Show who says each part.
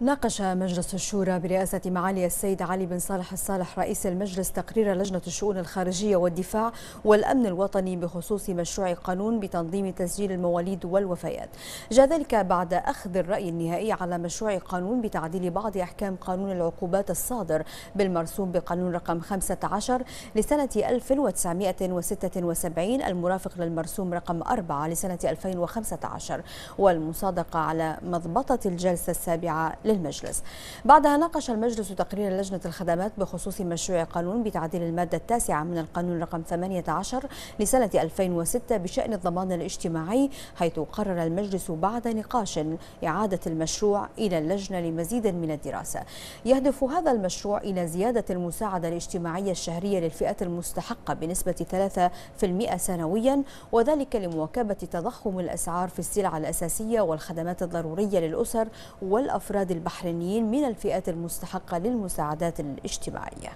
Speaker 1: ناقش مجلس الشورى برئاسة معالي السيد علي بن صالح الصالح رئيس المجلس تقرير لجنة الشؤون الخارجية والدفاع والأمن الوطني بخصوص مشروع قانون بتنظيم تسجيل المواليد والوفيات. جاء ذلك بعد أخذ الرأي النهائي على مشروع قانون بتعديل بعض أحكام قانون العقوبات الصادر بالمرسوم بقانون رقم 15 لسنة 1976 المرافق للمرسوم رقم 4 لسنة 2015 والمصادقة على مضبطة الجلسة السابعة للمجلس. بعدها ناقش المجلس تقرير لجنة الخدمات بخصوص مشروع قانون بتعديل المادة التاسعة من القانون رقم 18 لسنة 2006 بشأن الضمان الاجتماعي حيث قرر المجلس بعد نقاش إعادة المشروع إلى اللجنة لمزيد من الدراسة. يهدف هذا المشروع إلى زيادة المساعدة الاجتماعية الشهرية للفئات المستحقة بنسبة 3% سنويا وذلك لمواكبة تضخم الأسعار في السلع الأساسية والخدمات الضرورية للأسر والأفراد البحرينيين من الفئات المستحقة للمساعدات الاجتماعية.